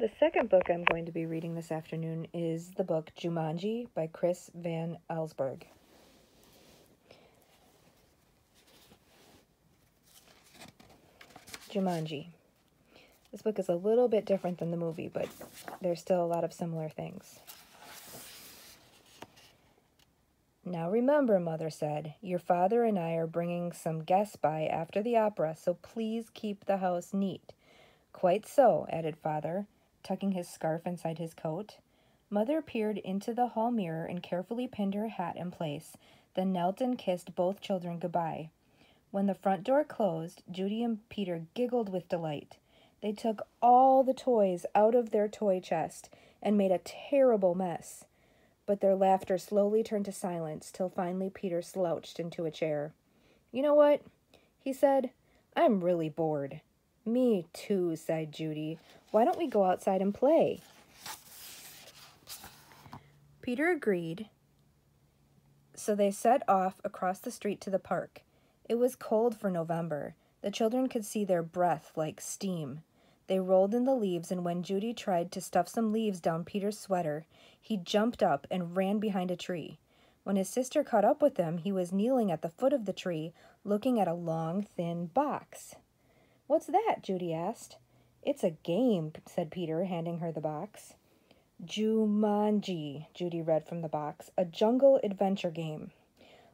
The second book I'm going to be reading this afternoon is the book Jumanji by Chris Van Allsburg. Jumanji. This book is a little bit different than the movie, but there's still a lot of similar things. Now remember, Mother said, your father and I are bringing some guests by after the opera, so please keep the house neat. Quite so, added Father, tucking his scarf inside his coat. Mother peered into the hall mirror and carefully pinned her hat in place, then knelt and kissed both children goodbye. When the front door closed, Judy and Peter giggled with delight. They took all the toys out of their toy chest and made a terrible mess. But their laughter slowly turned to silence till finally Peter slouched into a chair. You know what? he said. I'm really bored. Me too, sighed Judy. Why don't we go outside and play? Peter agreed, so they set off across the street to the park. It was cold for November. The children could see their breath like steam. They rolled in the leaves, and when Judy tried to stuff some leaves down Peter's sweater, he jumped up and ran behind a tree. When his sister caught up with him, he was kneeling at the foot of the tree, looking at a long, thin box. What's that? Judy asked. It's a game, said Peter, handing her the box. Jumanji, Judy read from the box, a jungle adventure game.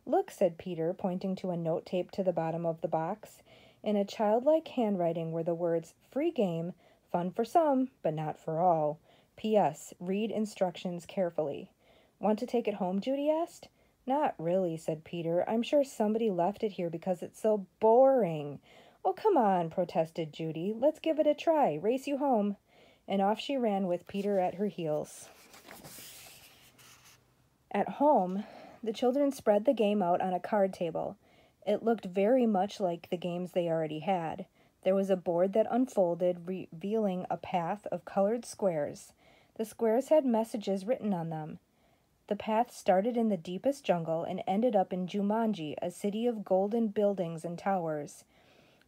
Look, said Peter, pointing to a note taped to the bottom of the box. In a childlike handwriting were the words free game, fun for some, but not for all. P.S. Read instructions carefully. Want to take it home? Judy asked. Not really, said Peter. I'm sure somebody left it here because it's so boring. Oh, come on, protested Judy. Let's give it a try. Race you home. And off she ran with Peter at her heels. At home, the children spread the game out on a card table. It looked very much like the games they already had. There was a board that unfolded, revealing a path of colored squares. The squares had messages written on them. The path started in the deepest jungle and ended up in Jumanji, a city of golden buildings and towers.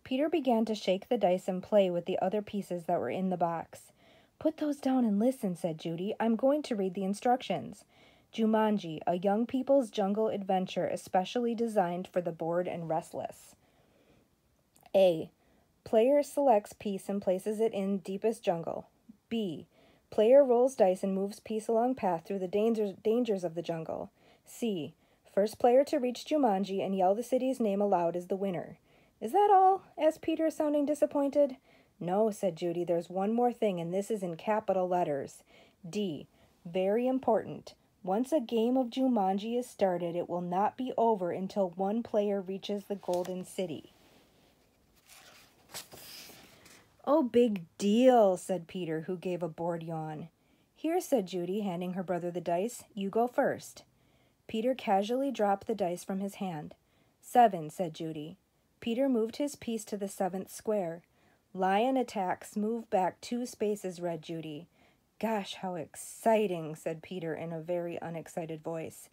Peter began to shake the dice and play with the other pieces that were in the box. Put those down and listen, said Judy. I'm going to read the instructions. Jumanji, a young people's jungle adventure especially designed for the bored and restless. A. Player selects piece and places it in deepest jungle. B. Player rolls dice and moves piece along path through the dangers, dangers of the jungle. C. First player to reach Jumanji and yell the city's name aloud is the winner. Is that all? asked Peter, sounding disappointed. No, said Judy, there's one more thing, and this is in capital letters. D. Very important. Once a game of Jumanji is started, it will not be over until one player reaches the Golden City. Oh, big deal, said Peter, who gave a bored yawn. Here, said Judy, handing her brother the dice. You go first. Peter casually dropped the dice from his hand. Seven, said Judy. Peter moved his piece to the seventh square. Lion attacks, move back two spaces, read Judy. Gosh, how exciting, said Peter in a very unexcited voice.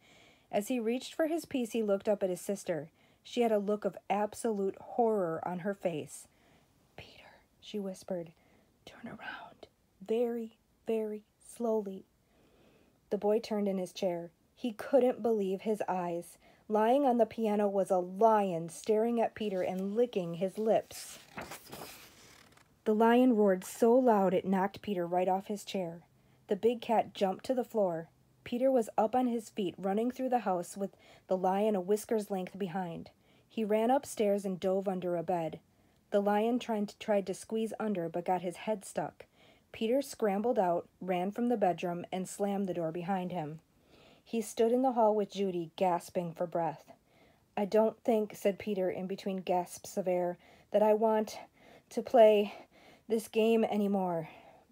As he reached for his piece, he looked up at his sister. She had a look of absolute horror on her face. Peter, she whispered, turn around. Very, very slowly. The boy turned in his chair. He couldn't believe his eyes. Lying on the piano was a lion staring at Peter and licking his lips. The lion roared so loud it knocked Peter right off his chair. The big cat jumped to the floor. Peter was up on his feet, running through the house with the lion a whisker's length behind. He ran upstairs and dove under a bed. The lion tried to, tried to squeeze under but got his head stuck. Peter scrambled out, ran from the bedroom, and slammed the door behind him. He stood in the hall with Judy, gasping for breath. I don't think, said Peter in between gasps of air, that I want to play this game anymore.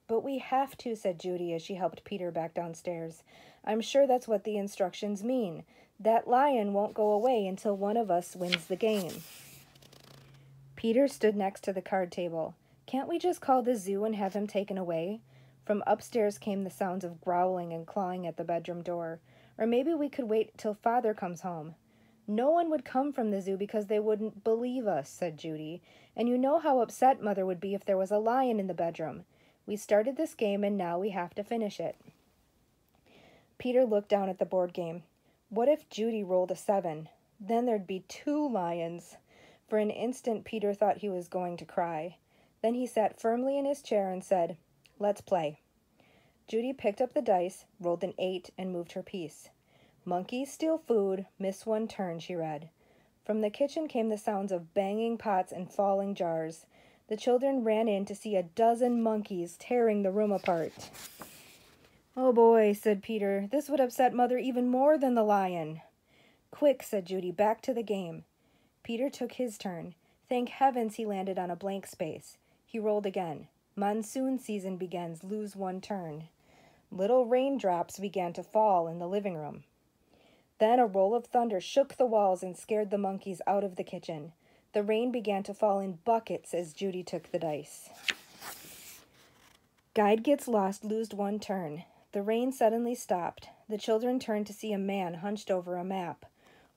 But we have to, said Judy as she helped Peter back downstairs. I'm sure that's what the instructions mean. That lion won't go away until one of us wins the game. Peter stood next to the card table. Can't we just call the zoo and have him taken away? From upstairs came the sounds of growling and clawing at the bedroom door. Or maybe we could wait till father comes home. No one would come from the zoo because they wouldn't believe us, said Judy. And you know how upset Mother would be if there was a lion in the bedroom. We started this game and now we have to finish it. Peter looked down at the board game. What if Judy rolled a seven? Then there'd be two lions. For an instant, Peter thought he was going to cry. Then he sat firmly in his chair and said, Let's play. Judy picked up the dice, rolled an eight, and moved her piece. Monkeys steal food, miss one turn, she read. From the kitchen came the sounds of banging pots and falling jars. The children ran in to see a dozen monkeys tearing the room apart. Oh boy, said Peter, this would upset Mother even more than the lion. Quick, said Judy, back to the game. Peter took his turn. Thank heavens he landed on a blank space. He rolled again. Monsoon season begins, lose one turn. Little raindrops began to fall in the living room. Then a roll of thunder shook the walls and scared the monkeys out of the kitchen. The rain began to fall in buckets as Judy took the dice. Guide gets lost, lose one turn. The rain suddenly stopped. The children turned to see a man hunched over a map.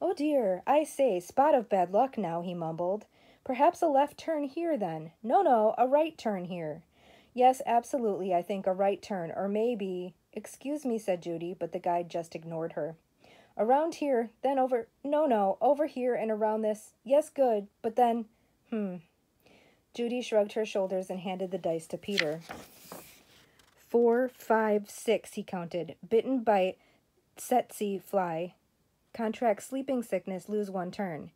Oh dear, I say, spot of bad luck now, he mumbled. Perhaps a left turn here then. No, no, a right turn here. Yes, absolutely, I think a right turn, or maybe. Excuse me, said Judy, but the guide just ignored her. Around here, then over. No, no, over here and around this. Yes, good, but then. Hmm. Judy shrugged her shoulders and handed the dice to Peter. Four, five, six, he counted. Bitten by tsetse fly. Contract sleeping sickness, lose one turn.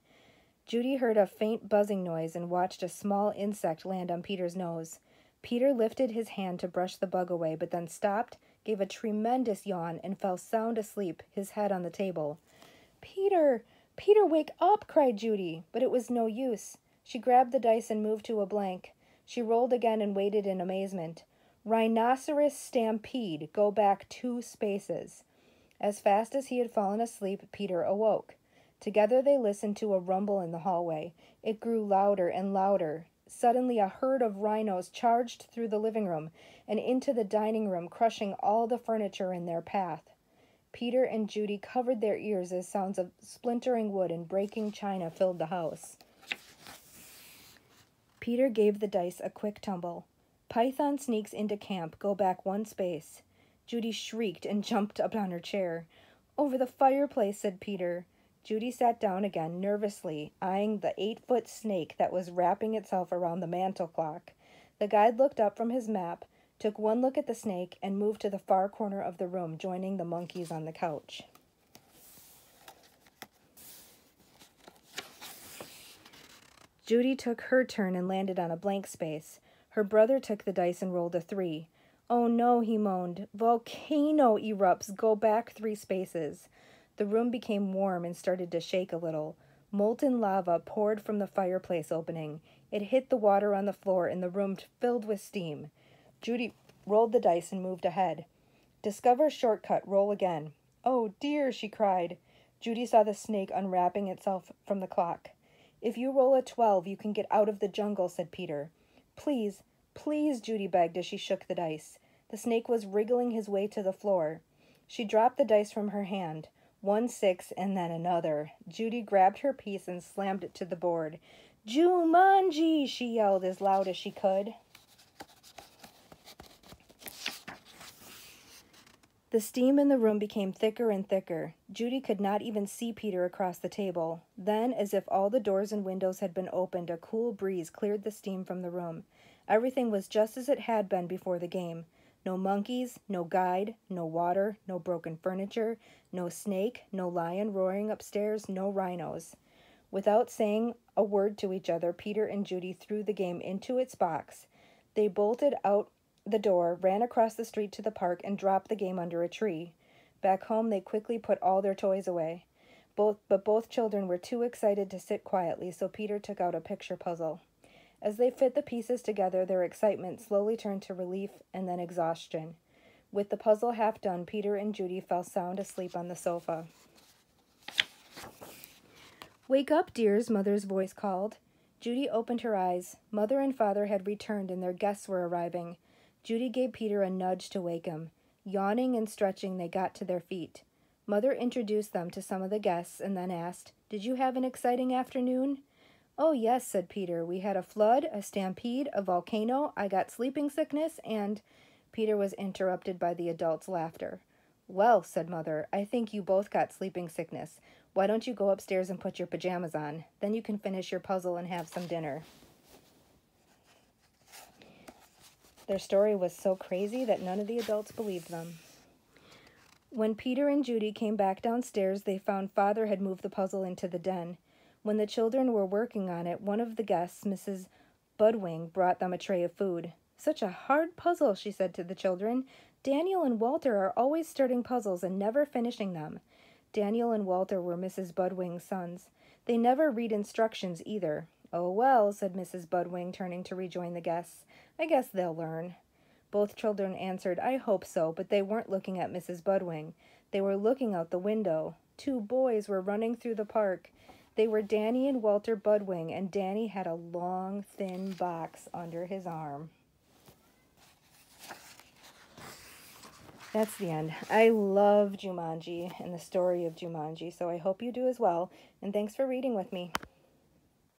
Judy heard a faint buzzing noise and watched a small insect land on Peter's nose. Peter lifted his hand to brush the bug away, but then stopped, gave a tremendous yawn, and fell sound asleep, his head on the table. Peter! Peter, wake up! cried Judy, but it was no use. She grabbed the dice and moved to a blank. She rolled again and waited in amazement. Rhinoceros stampede, go back two spaces. As fast as he had fallen asleep, Peter awoke. Together they listened to a rumble in the hallway. It grew louder and louder. Suddenly, a herd of rhinos charged through the living room and into the dining room, crushing all the furniture in their path. Peter and Judy covered their ears as sounds of splintering wood and breaking china filled the house. Peter gave the dice a quick tumble. Python sneaks into camp, go back one space. Judy shrieked and jumped up on her chair. Over the fireplace, said Peter. Judy sat down again nervously, eyeing the eight foot snake that was wrapping itself around the mantel clock. The guide looked up from his map, took one look at the snake, and moved to the far corner of the room, joining the monkeys on the couch. Judy took her turn and landed on a blank space. Her brother took the dice and rolled a three. Oh no, he moaned. Volcano erupts. Go back three spaces. The room became warm and started to shake a little. Molten lava poured from the fireplace opening. It hit the water on the floor and the room filled with steam. Judy rolled the dice and moved ahead. Discover shortcut, roll again. Oh dear, she cried. Judy saw the snake unwrapping itself from the clock. If you roll a twelve, you can get out of the jungle, said Peter. Please, please, Judy begged as she shook the dice. The snake was wriggling his way to the floor. She dropped the dice from her hand. One six and then another. Judy grabbed her piece and slammed it to the board. Jumanji! she yelled as loud as she could. The steam in the room became thicker and thicker. Judy could not even see Peter across the table. Then, as if all the doors and windows had been opened, a cool breeze cleared the steam from the room. Everything was just as it had been before the game. No monkeys, no guide, no water, no broken furniture, no snake, no lion roaring upstairs, no rhinos. Without saying a word to each other, Peter and Judy threw the game into its box. They bolted out the door, ran across the street to the park, and dropped the game under a tree. Back home, they quickly put all their toys away. Both, but both children were too excited to sit quietly, so Peter took out a picture puzzle. As they fit the pieces together, their excitement slowly turned to relief and then exhaustion. With the puzzle half done, Peter and Judy fell sound asleep on the sofa. Wake up, dears, Mother's voice called. Judy opened her eyes. Mother and Father had returned and their guests were arriving. Judy gave Peter a nudge to wake him. Yawning and stretching, they got to their feet. Mother introduced them to some of the guests and then asked, Did you have an exciting afternoon? Oh, yes, said Peter. We had a flood, a stampede, a volcano. I got sleeping sickness, and. Peter was interrupted by the adults' laughter. Well, said Mother, I think you both got sleeping sickness. Why don't you go upstairs and put your pajamas on? Then you can finish your puzzle and have some dinner. Their story was so crazy that none of the adults believed them. When Peter and Judy came back downstairs, they found Father had moved the puzzle into the den. When the children were working on it, one of the guests, Mrs. Budwing, brought them a tray of food. Such a hard puzzle, she said to the children. Daniel and Walter are always starting puzzles and never finishing them. Daniel and Walter were Mrs. Budwing's sons. They never read instructions either. Oh, well, said Mrs. Budwing, turning to rejoin the guests. I guess they'll learn. Both children answered, I hope so, but they weren't looking at Mrs. Budwing. They were looking out the window. Two boys were running through the park. They were Danny and Walter Budwing, and Danny had a long, thin box under his arm. That's the end. I love Jumanji and the story of Jumanji, so I hope you do as well. And thanks for reading with me.